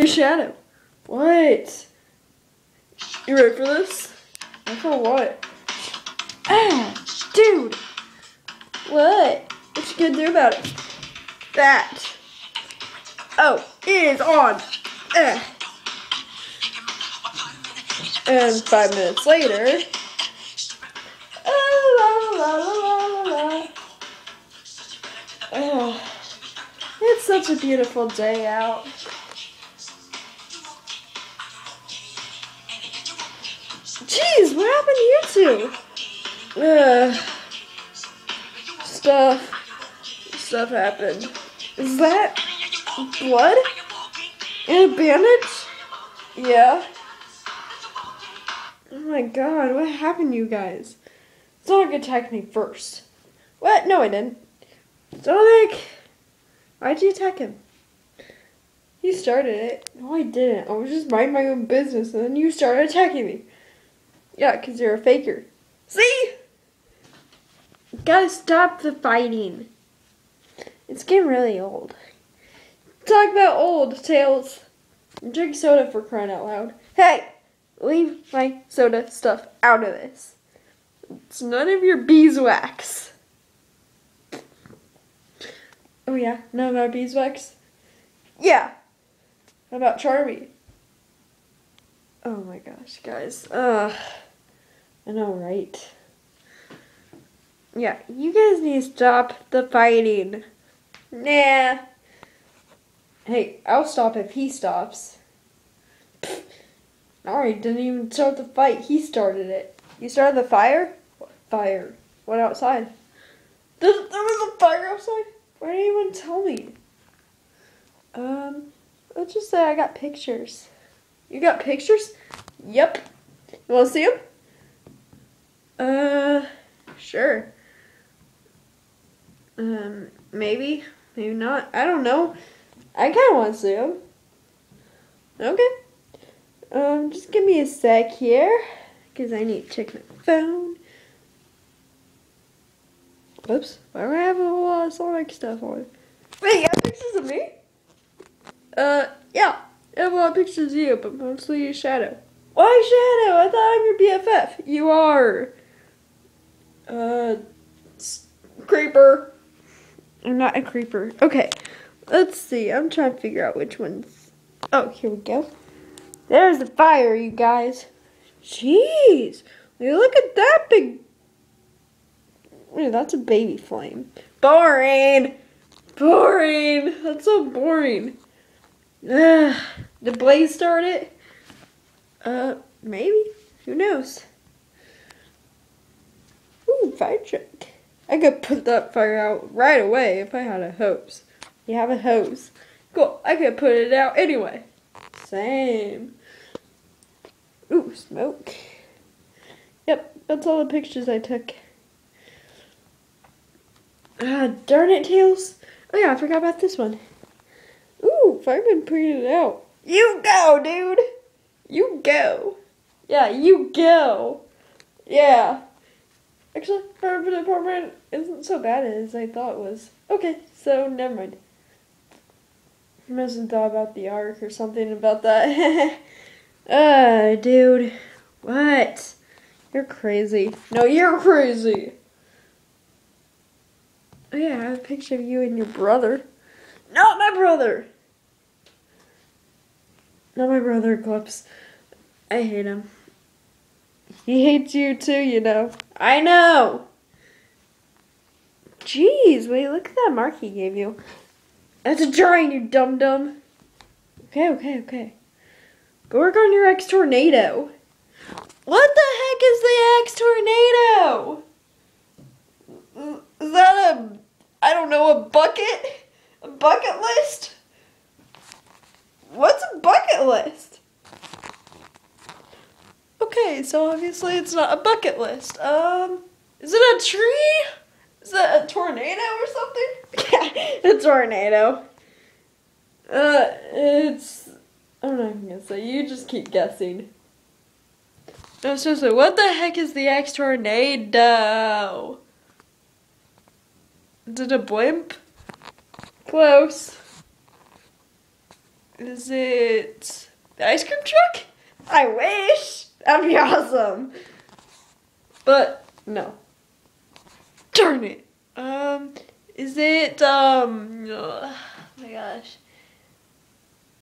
Hey, Shadow. What? You ready for this? I for what? Ah, dude. What? What you gonna do about it? That. Oh, it is on. Ah. And five minutes later. la, la, la, la, la, la. Ah, it's such a beautiful day out. Jeez, what happened to you two? Stuff. Stuff happened. Is that blood? And a bandage? Yeah. Oh my god, what happened you guys? Sonic attacked me first. What? No, I didn't. Sonic! Why'd you attack him? You started it. No, I didn't. I was just minding my own business and then you started attacking me. Yeah, because you're a faker. See? Gotta stop the fighting. It's getting really old. Talk about old, Tails. Drink soda for crying out loud. Hey! Leave my soda stuff out of this. It's none of your beeswax. Oh yeah, none of our beeswax? Yeah. How about Charmy? Oh my gosh, guys. Ugh. I know, right? Yeah, you guys need to stop the fighting. Nah. Hey, I'll stop if he stops. Alright, didn't even start the fight. He started it. You started the fire? Fire? What outside? There, there was a fire outside? Why didn't even tell me? Um, let's just say I got pictures. You got pictures? Yep. You want to see them? Uh, sure. Um, maybe, maybe not. I don't know. I kind of want to see them. Okay. Um, just give me a sec here, because I need to check my phone. Oops, why do I have a lot of Sonic stuff on? Wait, you have pictures of me? Uh, yeah. I have a lot pictures you, but mostly Shadow. Why Shadow? I thought I'm your BFF. You are. Uh, creeper. I'm not a creeper. Okay, let's see. I'm trying to figure out which ones. Oh, here we go. There's the fire, you guys. Jeez, look at that big. Wait, that's a baby flame. Boring. Boring. That's so boring. Ugh. Did Blaze started? Uh, maybe. Who knows? Ooh, fire truck. I could put that fire out right away if I had a hose. You have a hose. Cool. I could put it out anyway. Same. Ooh, smoke. Yep, that's all the pictures I took. Ah, darn it, Tails. Oh yeah, I forgot about this one. Fireman printed it out. You go, dude. You go. Yeah, you go. Yeah. Actually, Fireman Department isn't so bad as I thought it was. Okay, so never mind. I must have thought about the arc or something about that. uh, dude. What? You're crazy. No, you're crazy. Oh yeah, I have a picture of you and your brother. Not my brother! Not my brother, Eclipse. I hate him. He hates you too, you know. I know! Jeez, wait, look at that mark he gave you. That's a drawing, you dum dum. Okay, okay, okay. Go work on your X tornado. What the heck is the X tornado? Is that a, I don't know, a bucket? A bucket list? What's a bucket list? Okay, so obviously it's not a bucket list. Um, is it a tree? Is that a tornado or something? Yeah, a tornado. Uh, it's, I'm not even gonna say, you just keep guessing. No, seriously, what the heck is the X tornado? Is it a blimp? Close. Is it the ice cream truck? I wish. That'd be awesome. But no. Darn it. Um, is it um? Oh my gosh.